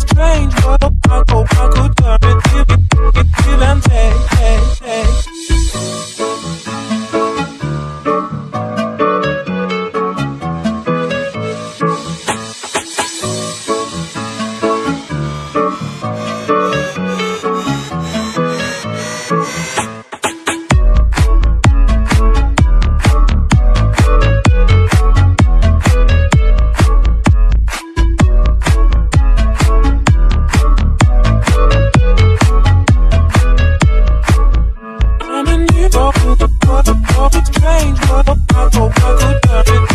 strange. Change what I hope I could have it